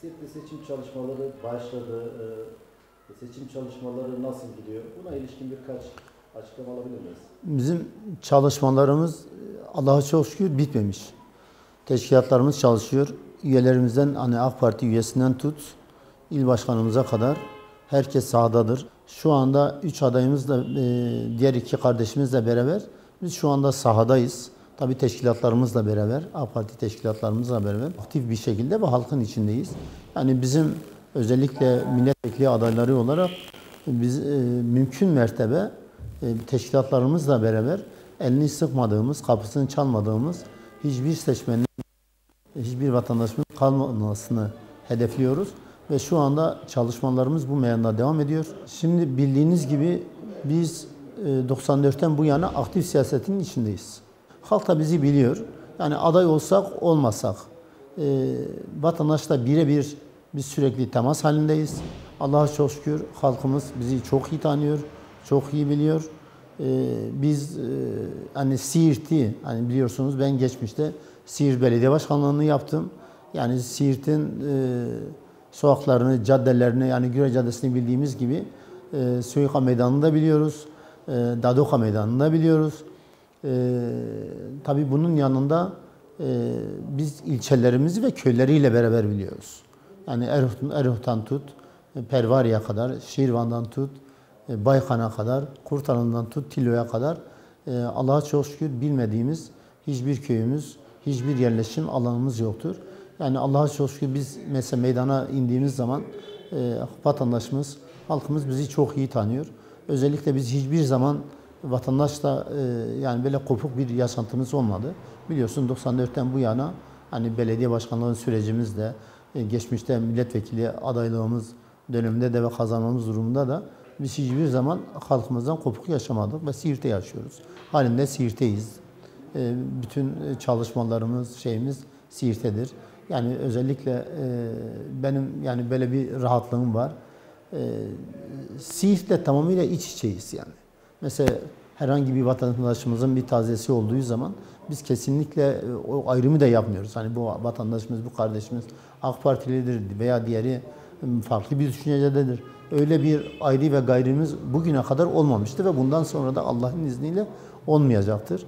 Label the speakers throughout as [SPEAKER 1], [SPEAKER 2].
[SPEAKER 1] Siirt'te seçim çalışmaları başladı. Ee, Seçim çalışmaları nasıl gidiyor? Buna ilişkin birkaç açıklama alabilir miyiz?
[SPEAKER 2] Bizim çalışmalarımız Allah'a çok şükür bitmemiş. Teşkilatlarımız çalışıyor. Üyelerimizden hani AK Parti üyesinden tut, il başkanımıza kadar herkes sahadadır. Şu anda üç adayımızla, e, diğer iki kardeşimizle beraber biz şu anda sahadayız. Tabi teşkilatlarımızla beraber, AK Parti teşkilatlarımızla beraber aktif bir şekilde ve halkın içindeyiz. Yani bizim özellikle milletvekili adayları olarak biz e, mümkün mertebe e, teşkilatlarımızla beraber elini sıkmadığımız, kapısını çalmadığımız hiçbir seçmenin, hiçbir vatandaşımız kalmamasını hedefliyoruz. Ve şu anda çalışmalarımız bu meyanda devam ediyor. Şimdi bildiğiniz gibi biz e, 94'ten bu yana aktif siyasetin içindeyiz. Halk da bizi biliyor. Yani aday olsak olmasak e, vatandaşla birebir biz sürekli temas halindeyiz. Allah'a çok şükür halkımız bizi çok iyi tanıyor, çok iyi biliyor. E, biz e, hani Siirt'i hani biliyorsunuz ben geçmişte Siirt Belediye Başkanlığı'nı yaptım. Yani Siirt'in e, sokaklarını, caddelerini yani Güre Caddesi'ni bildiğimiz gibi e, Suyuka Meydanı'nı da biliyoruz. E, Dadoka Meydanı'nı da biliyoruz. E, tabii bunun yanında e, biz ilçelerimizi ve köyleriyle beraber biliyoruz. Yani Erhut'tan tut, e, Pervari'ye kadar, Şirvan'dan tut, e, Baykan'a kadar, Kurtalan'dan tut, Tilo'ya kadar e, Allah'a çok şükür bilmediğimiz hiçbir köyümüz, hiçbir yerleşim alanımız yoktur. Yani Allah'a çok şükür biz mesela meydana indiğimiz zaman e, vatandaşımız, halkımız bizi çok iyi tanıyor. Özellikle biz hiçbir zaman vatandaşla e, yani böyle kopuk bir yaşantımız olmadı. Biliyorsun 94'ten bu yana hani belediye başkanlığı sürecimizde e, geçmişte milletvekili adaylığımız döneminde de ve kazanmamız durumunda da biz hiçbir zaman halkımızdan kopuk yaşamadık ve Siirt'te yaşıyoruz. Halinde Siirt'teyiz. E, bütün çalışmalarımız, şeyimiz Siirt'tedir. Yani özellikle benim yani böyle bir rahatlığım var. E, Siirt'le tamamıyla iç içeyiz yani. Mesela herhangi bir vatandaşımızın bir tazesi olduğu zaman biz kesinlikle e, o ayrımı da yapmıyoruz. Hani bu vatandaşımız, bu kardeşimiz AK Partilidir veya diğeri farklı bir düşüncededir. Öyle bir ayrı ve gayrimiz bugüne kadar olmamıştı ve bundan sonra da Allah'ın izniyle olmayacaktır.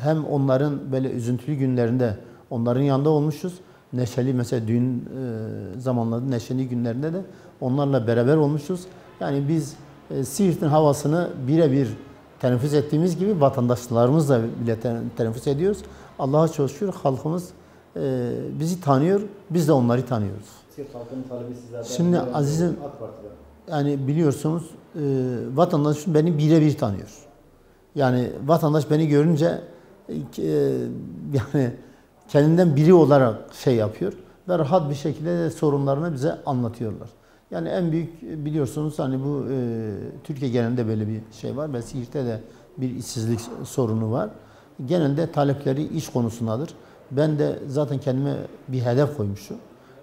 [SPEAKER 2] Hem onların böyle üzüntülü günlerinde onların yanında olmuşuz. Neşeli mesela düğün zamanları neşeli günlerinde de onlarla beraber olmuşuz. Yani biz Siirt'in havasını birebir teneffüs ettiğimiz gibi vatandaşlarımızla bile teneffüs ediyoruz. Allah'a çok şükür halkımız bizi tanıyor, biz de onları tanıyoruz.
[SPEAKER 1] Siirt halkının talebi sizlerden.
[SPEAKER 2] Şimdi azizim. Yani biliyorsunuz vatandaş beni birebir tanıyor. Yani vatandaş beni görünce yani kendinden biri olarak şey yapıyor ve rahat bir şekilde de sorunlarını bize anlatıyorlar. Yani en büyük biliyorsunuz hani bu e, Türkiye genelinde böyle bir şey var ve Siirt'te de bir işsizlik sorunu var. Genelde talepleri iş konusundadır. Ben de zaten kendime bir hedef koymuşum.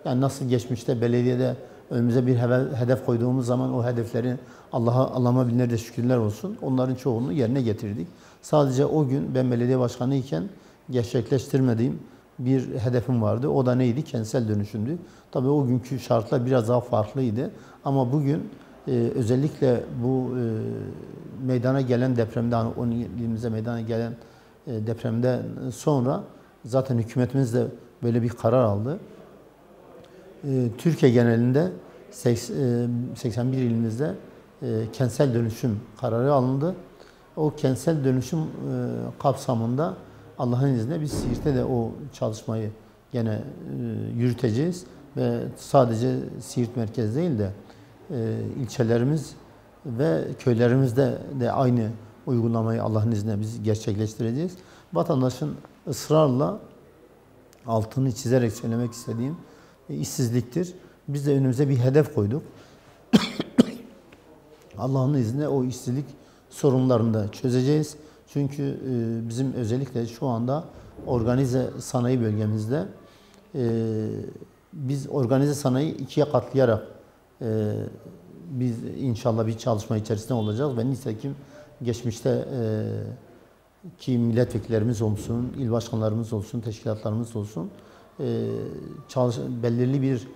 [SPEAKER 2] Yani nasıl geçmişte belediyede önümüze bir hedef koyduğumuz zaman o hedeflerin Allah'a Allah'a binlerce şükürler olsun. Onların çoğunu yerine getirdik. Sadece o gün ben belediye başkanı iken gerçekleştirmediğim bir hedefim vardı. O da neydi? Kentsel dönüşümdü. Tabii o günkü şartlar biraz daha farklıydı. Ama bugün e, özellikle bu e, meydana gelen depremde, hani 10 ilimize meydana gelen e, depremden sonra zaten hükümetimiz de böyle bir karar aldı. E, Türkiye genelinde 81 e, ilimizde e, kentsel dönüşüm kararı alındı. O kentsel dönüşüm e, kapsamında Allah'ın izniyle biz Siirt'te de o çalışmayı gene e, yürüteceğiz ve sadece Siirt merkez değil de e, ilçelerimiz ve köylerimizde de aynı uygulamayı Allah'ın izniyle biz gerçekleştireceğiz. Vatandaşın ısrarla altını çizerek söylemek istediğim e, işsizliktir. Biz de önümüze bir hedef koyduk. Allah'ın izniyle o işsizlik sorunlarını da çözeceğiz. Çünkü e, bizim özellikle şu anda organize sanayi bölgemizde e, biz organize sanayi ikiye katlayarak e, biz inşallah bir çalışma içerisinde olacağız ve nitekim geçmişte ki milletvekillerimiz olsun, il başkanlarımız olsun, teşkilatlarımız olsun e, çalış, belirli bir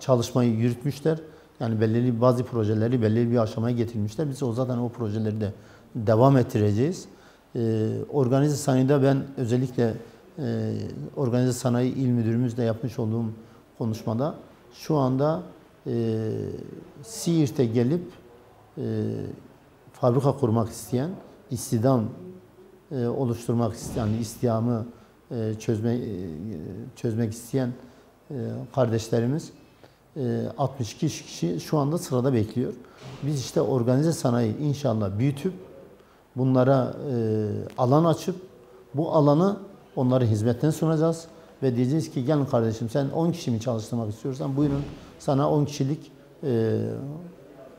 [SPEAKER 2] çalışmayı yürütmüşler. Yani belirli bazı projeleri belirli bir aşamaya getirmişler. Biz o zaten o projeleri de devam ettireceğiz. E, organize sanayide ben özellikle e, organize sanayi il müdürümüzle yapmış olduğum konuşmada şu anda e, Siirt'e gelip e, fabrika kurmak isteyen, istihdam e, oluşturmak isteyen, istihdamı e, çözme, e, çözmek isteyen e, kardeşlerimiz e, 62 kişi şu anda sırada bekliyor. Biz işte organize sanayi inşallah büyütüp bunlara e, alan açıp bu alanı onların hizmetine sunacağız ve diyeceğiz ki gelin kardeşim sen 10 kişi mi çalıştırmak istiyorsan buyurun sana 10 kişilik e,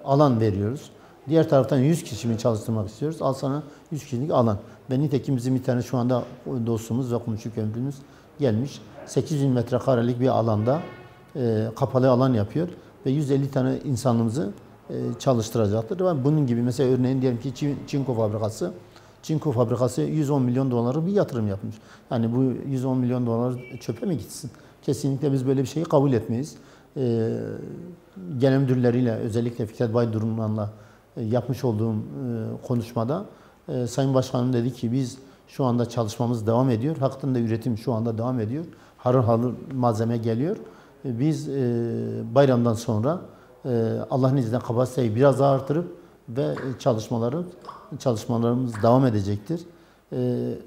[SPEAKER 2] alan veriyoruz. Diğer taraftan 100 kişi mi çalıştırmak istiyoruz? Al sana 100 kişilik alan. Ben nitekim bizim bir tane şu anda dostumuz ve komşu kömrümüz gelmiş. 800 metrekarelik bir alanda e, kapalı alan yapıyor ve 150 tane insanımızı çalıştıracaktır. Ve bunun gibi mesela örneğin diyelim ki çin- çinko fabrikası Çinko fabrikası 110 milyon doları bir yatırım yapmış. Yani bu 110 milyon dolar çöpe mi gitsin? Kesinlikle biz böyle bir şeyi kabul etmeyiz. Ee, genel müdürleriyle özellikle Fikret Baydurman'la e, yapmış olduğum e, konuşmada e, Sayın Başkanım dedi ki biz şu anda çalışmamız devam ediyor. Hakikaten de üretim şu anda devam ediyor. Harıl harıl malzeme geliyor. E, Biz e, bayramdan sonra e, Allah'ın izniyle kapasiteyi biraz daha artırıp ve çalışmaları çalışmalarımız devam edecektir. Ee,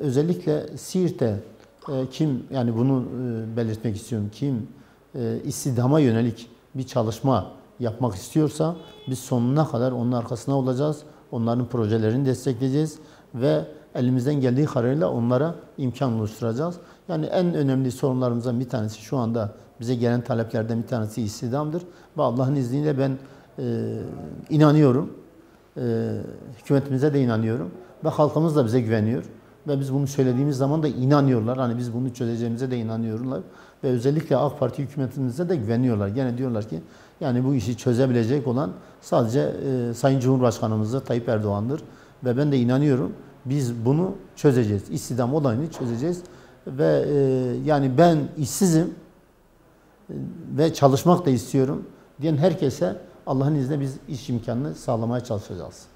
[SPEAKER 2] özellikle Siirt'te e, kim yani bunu e, belirtmek istiyorum. Kim e, istihdama yönelik bir çalışma yapmak istiyorsa biz sonuna kadar onun arkasına olacağız. Onların projelerini destekleyeceğiz ve elimizden geldiği kadarıyla onlara imkan oluşturacağız. Yani en önemli sorunlarımızdan bir tanesi şu anda bize gelen taleplerden bir tanesi istihdamdır. Ve Allah'ın izniyle ben e, inanıyorum e, hükümetimize de inanıyorum ve halkımız da bize güveniyor. Ve biz bunu söylediğimiz zaman da inanıyorlar. Hani biz bunu çözeceğimize de inanıyorlar. Ve özellikle AK Parti hükümetimize de güveniyorlar. Gene diyorlar ki yani bu işi çözebilecek olan sadece e, Sayın Cumhurbaşkanımız Tayyip Erdoğan'dır. Ve ben de inanıyorum biz bunu çözeceğiz. İstihdam olayını çözeceğiz. Ve e, yani ben işsizim e, ve çalışmak da istiyorum diyen herkese Allah'ın izniyle biz iş imkanını sağlamaya çalışacağız.